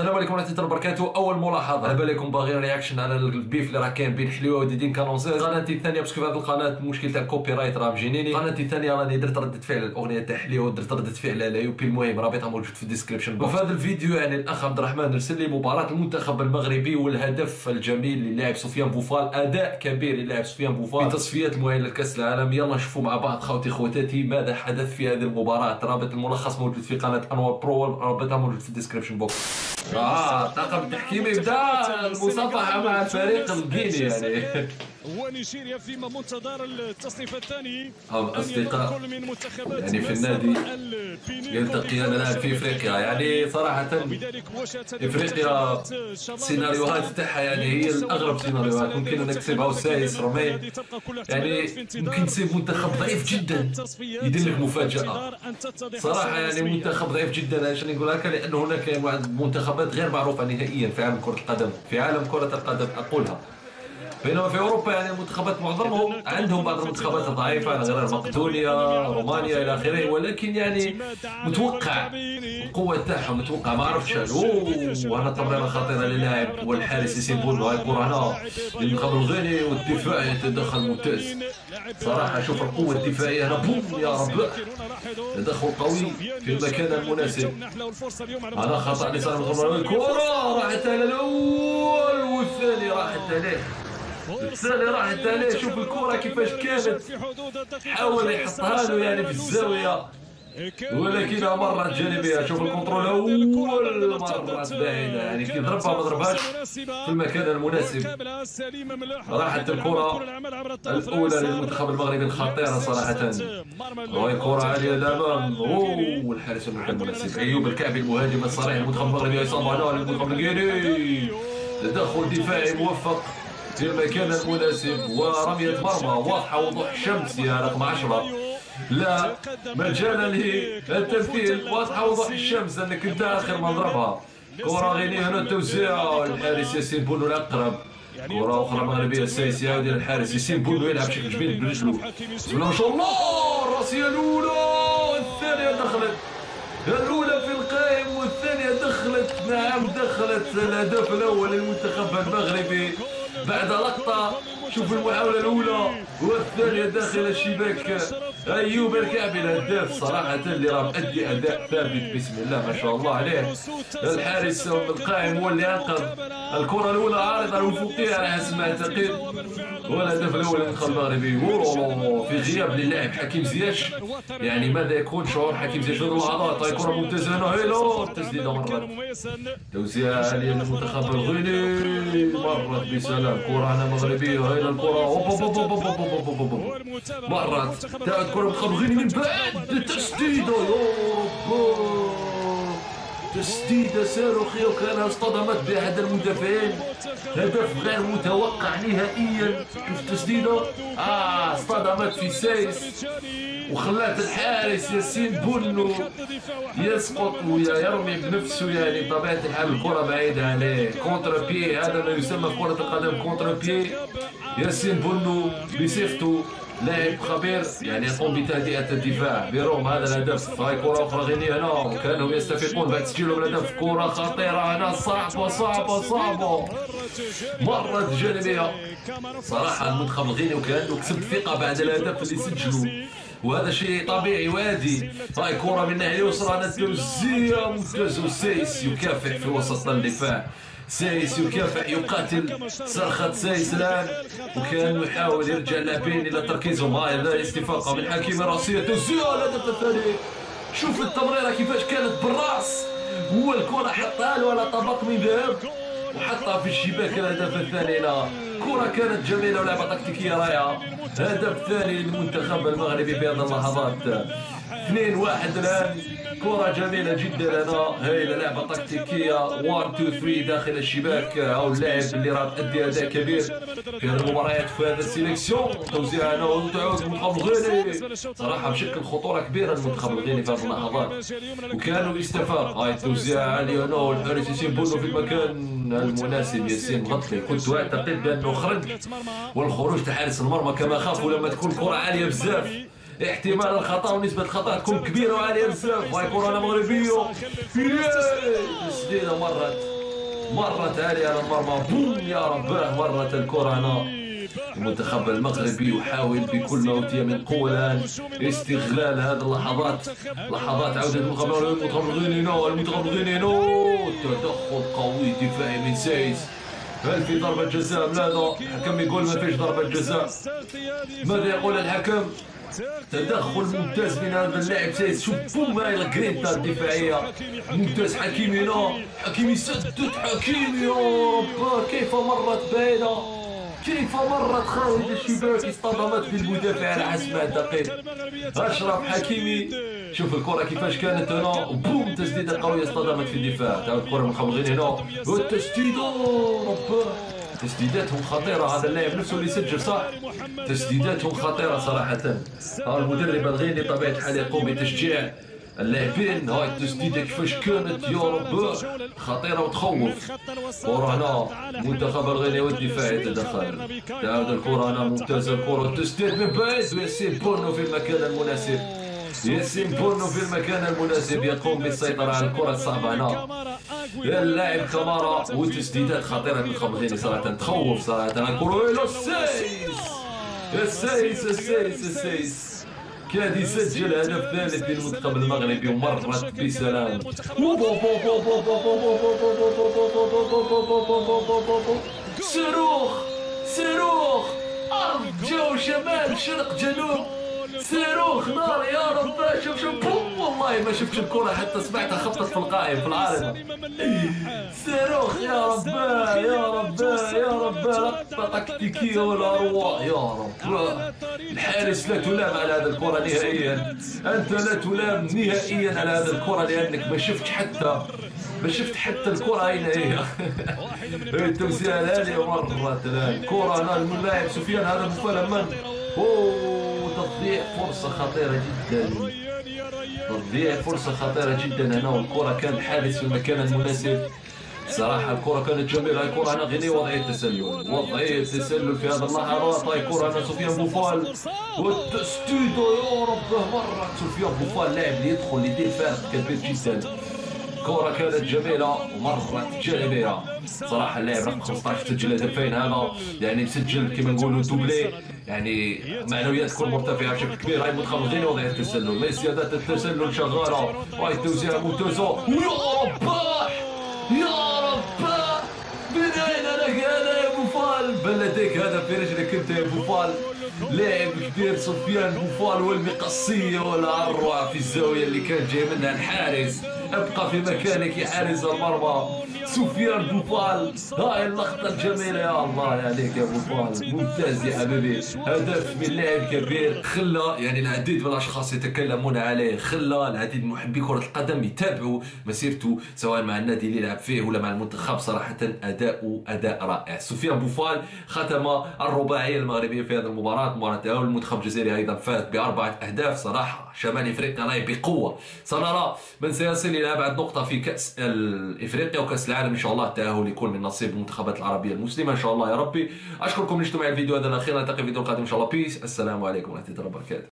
السلام عليكم ورحمة الله وبركاته. أول ملاحظة. على بالكم باغيين reaction على ال beef اللي راه كاين بين حليوه وديدين كانونسيز. قناتي الثانية parce que في هذه القناة المشكل تاع ال copyright راه مجينيني. قناتي الثانية راني درت ردة فعل الأغنية تاع حليوه ودرت ردة فعل على يوبي المهم. رابطها موجود في ال description وفي هذا الفيديو يعني الأخ عبد الرحمن رسل لي مباراة المنتخب المغربي والهدف الجميل للاعب سفيان بوفال أداء كبير للاعب سفيان بوفال. في تصفيات المؤهله لكأس العالم. يلا نشوفوا مع بعض خوتي خواتاتي ماذا حدث في هذه المباراة. رابط الملخص موجود في قناة أنوار برو رابطها موجود في ال description box آه طاقم التحكيم يبدا المصافحة مع الفريق الغيني يعني. ونيجيريا فيما منتظر التصنيف الثاني. هم أصدقاء يعني في النادي يلتقيان الآن في إفريقيا. يعني صراحة إفريقيا السيناريوهات تاعها يعني هي الأغرب سيناريوهات. ممكن نكسبها وسايس رومي. يعني ممكن تصيب منتخب ضعيف جدا. يدير لك مفاجأة. صراحة يعني منتخب ضعيف جدا. عشان نقول هكا لأن هناك منتخبات غير معروفة نهائيا في عالم كرة القدم. في عالم كرة القدم أقولها. بينما في أوروبا يعني المنتخبات معظمهم عندهم بعض المنتخبات الضعيفة غير مقدونيا رومانيا إلى آخره. ولكن يعني متوقع القوة تاعهم متوقع ما عرفتش وهنا تمريره خطيره للاعب والحارس يسيبون هاي الكرة هنا للمنتخب الغيني والدفاع يتدخل ممتاز. صراحة شوف القوة الدفاعية هنا. بوم يا رب. تدخل قوي في المكان المناسب. هنا خطا لصالح الكرة راحت على الأول والثاني راحت عليه. الثاني راحت عليه شوف الكرة كيفاش كانت. حاول يحطها له يعني في الزاوية. ولكنها مرت جانبيه شوف ال contrôle الأول مرت بعيدة. يعني كي ضربها ما ضربهاش في المكان المناسب. راحت الكرة الأولى للمنتخب المغربي الخطيره صراحة. وهي كرة عالية للامام أوه الحارس المكان المناسب أيوب الكعبي المهاجم الصريح للمنتخب المغربي عصام هنا للمنتخب الغيني تدخل دفاعي موفق. في المكان المناسب ورمية مرمى واضحة وضوح الشمس يا رقم 10 لا مجال للتمثيل واضحة وضوح الشمس أنك انت اخر من ضربها كرة غيني هنا التوزيع الحارس ياسين بونو الأقرب. كرة أخرى مغربية السايس إلى الحارس ياسين بونو يلعب بشكل جميل برجله. بسم الله ما شاء الله الراسية الأولى الثانية دخلت. الأولى في القائم والثانية دخلت. نعم دخلت الهدف الأول للمنتخب المغربي. بعد لقطة شوف المحاولة الأولى والثانية داخل الشباك. أيوب الكعبي الهداف صراحة اللي راه مأدي أداء ثابت بسم الله ما شاء الله عليه. الحارس القائم هو اللي أنقذ الكرة الأولى عارضة الأفقية على حسب ما أعتقد والهدف الأول للمنتخب المغربي. في غياب للاعب حكيم زياش. يعني ماذا يكون شعور حكيم زياش؟ في اللحظات هاي كرة ممتازة. هنا هيلو. التسديدة مرت. توزيع للمنتخب الغيني. مرت بسلام. كرة هنا مغربية. هنا الكرة. مرت. تعود كرة منتخب الغيني من بعد تسديدة يا رب تسديدة صاروخية وكانها اصطدمت بأحد المدافعين هدف غير متوقع نهائيا شوف التسديدة آه اصطدمت في سايس وخلات الحارس ياسين بونو يسقط ويرمي بنفسه يعني بطبيعة الحال الكرة بعيدة عليه contre-pied هذا ما يسمى في كرة القدم contre-pied ياسين بونو بصفته لاعب خبير يعني يقوم بتهدئة الدفاع برغم هذا الهدف هاي كرة أخرى غينية هنا كانوا يستفيقون. بعد تسجيلهم الهدف كرة خطيرة هنا. صعبة صعبة صعبة مرت جانبية. صراحة المنتخب الغيني وكان كسب ثقة بعد الهدف اللي سجلوا. وهذا شيء طبيعي وادي هاي كرة من الناحية اليسرى التوزيع ممتاز وسايس يكافح في وسط الدفاع. سايس يكافح يقاتل. صرخة سايس الآن. وكان يحاول يرجع اللاعبين إلى تركيزهم. هاي لا استفاقة من حكيم راسية توزيع الهدف الثاني شوف التمريرة كيفاش كانت بالرأس. هو الكرة حطها له على طبق من ذهب. وحطها في الشباك الهدف الثاني لا كرة كانت جميلة ولعبة تكتيكية رائعة. هدف ثاني للمنتخب المغربي في اللحظات. 2 1 الآن كرة جميلة جدا هنا هاي لعبة تكتيكية. 1 2 3 داخل الشباك. أو اللاعب اللي راه تأدي أداء كبير في هذه المباريات في هذا السيليكسيون. توزيع هنا وتعود المنتخب الغيني. صراحة بشكل خطورة كبيرة المنتخب الغيني في هذه اللحظات. وكانوا يستفاق هاي التوزيع عالية هنا والحارس ياسين بونو في المكان المناسب. ياسين مغطي كنت أعتقد بأنه خرج. والخروج تاع حارس المرمى كما خافوا لما تكون كرة عالية بزاف. احتمال الخطأ ونسبة الخطا تكون كبيره وعاليه بزاف وهي كره مغربية. تسديده مرت. مرت عاليه على المرمى بوم يا رباه مرت الكرة هنا المنتخب المغربي يحاول بكل ما أوتي من قوة الآن. استغلال هذه اللحظات. لحظات عودة المنتخب الغينينو المنتخب الغينينو تدخل قوي دفاعي من سايس. هل في ضربة جزاء لا؟ لا. الحكم يقول ما فيش ضربة جزاء. ماذا يقول الحكم؟ تدخل ممتاز من هذا اللاعب سايس شوف بوم هاي الجرينتا الدفاعية. ممتاز حكيمي لا حكيمي سدد حكيمي. رب كيف مرت بعيدة؟ كيف مرت خارج الشباك اصطدمت بالمدافع على حسب اعتقد أشرف حكيمي. شوف الكرة كيفاش كانت هنا. بوم تسديدة قوية اصطدمت في الدفاع. تعود الكرة مخبغين هنا. والتسديدة رباه تسديداتهم خطيرة. هذا اللاعب نفسه اللي سجل صح. تسديداتهم خطيرة صراحة. المدرب الغيني طبيعه الحال يقوم بتشجيع اللاعبين. هاي التسديدة كيفاش كانت؟ يا رب. خطيرة وتخوف. كره هنا. منتخب الغيني والدفاع يتدخل. تعود الكره هنا. ممتازه الكره التسديد من بعيد. وياسين بونو في المكان المناسب. ياسين بونو في المكان المناسب. يقوم بالسيطرة على الكرة الصعبة. هنا اللاعب كمارا وتسديدات خطيره من الغيني صراحة تخوف. صراحة الكره إلى السايس! السايس! السايس! السايس! كاد يسجل هدف ثالث للمنتخب المغربي. ومرت بسلام. صاروخ! صاروخ! أرض جو شمال شرق جنوب. صاروخ نار يا رب شوف شوف بوم والله ما شفتش الكرة حتى سمعتها خبطت في القائم في العارضة. صاروخ يا رب يا رب يا رب لقطة تكتيكية والأروع يا رب. الحارس لا تلام على هذه الكرة نهائيا. أنت لا تلام نهائيا على هذه الكرة لأنك ما شفتش حتى ما شفت حتى الكرة أين هي التوزيع العالية مرة الكرة هنا اللاعب سفيان هذا مفلم من أوه تضييع فرصة خطيرة جدا. تضييع فرصة خطيرة جدا. هنا والكرة كان حارس في المكان المناسب. صراحة الكرة كانت جميلة. الكرة هنا غير وضعية تسلل. وضعية تسلل في هذا اللحظات هاي كرة هنا سفيان بوفال. والتسديد يا رب مرة سفيان بوفال لاعب اللي يدخل يدير فارق كبير جدا. كرة كانت جميلة ومرت جميلة صراحة اللاعب رقم 15 سجل هدفين هذا. يعني مسجل كما نقولوا doublé. يعني معنويات تكون مرتفعة بشكل كبير. هاي الغيني وضعية التسلل. مصيدات التسلل شغالة. هاي التوزيع ممتازة ويا رباه! يا رباه من اين لك هذا يا بوفال بلديك هذا في رجلك انت يا بوفال لاعب كبير سفيان بوفال والمقصية والعروع في الزاوية اللي كان جاي منها الحارس. ابقى في مكانك يا حارس المرمى. سفيان بوفال هاي اللقطة الجميلة. يا الله عليك يا بوفال ممتاز يا حبيبي. هدف من لاعب كبير. خلى يعني العديد من الأشخاص يتكلمون عليه. خلى العديد من محبي كرة القدم يتابعوا مسيرته سواء مع النادي اللي يلعب فيه ولا مع المنتخب. صراحة أداء أداء رائع. سفيان بوفال ختم الرباعية المغربية في هذه المباراة. مباراة تأهل المنتخب الجزائري أيضا فات بأربعة أهداف. صراحة شمال إفريقيا راي بقوة. سنرى من سيصل إلى ابعد نقطة في كأس افريقيا وكأس العالم. إن شاء الله التاهل يكون من نصيب المنتخبات العربية المسلمة. إن شاء الله يا ربي. أشكركم لاجتماع الفيديو هذا الأخير. نلتقي في الفيديو القادم إن شاء الله. بيس السلام عليكم ورحمة الله وبركاته.